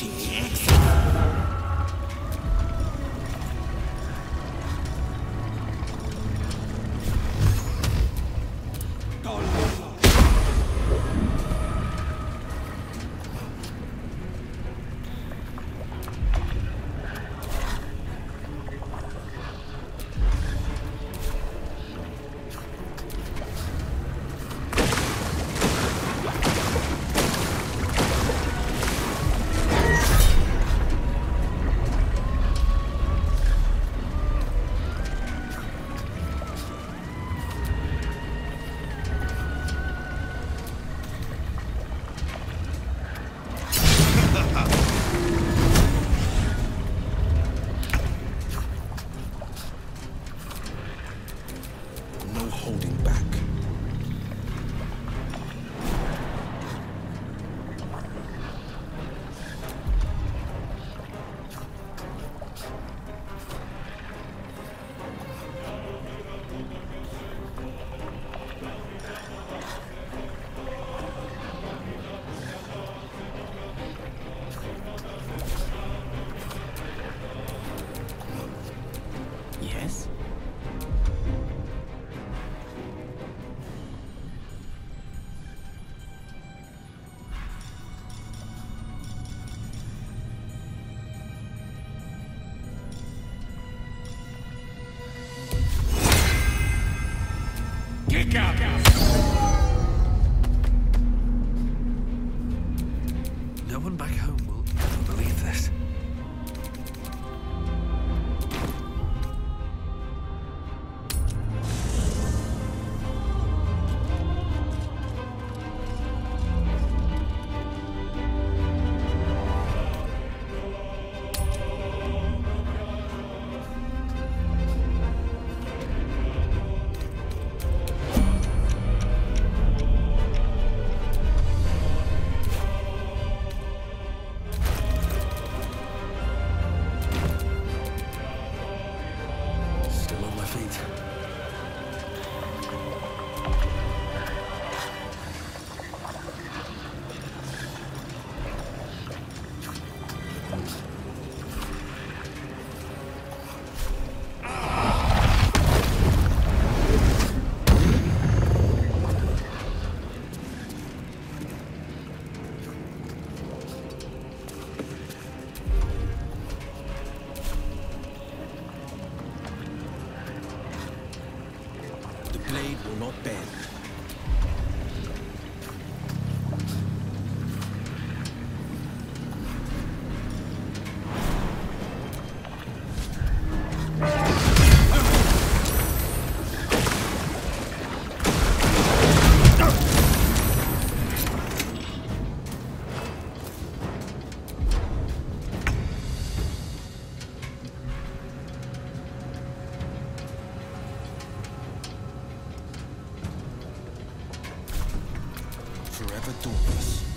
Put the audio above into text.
She kicks feet. para todas.